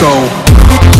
go.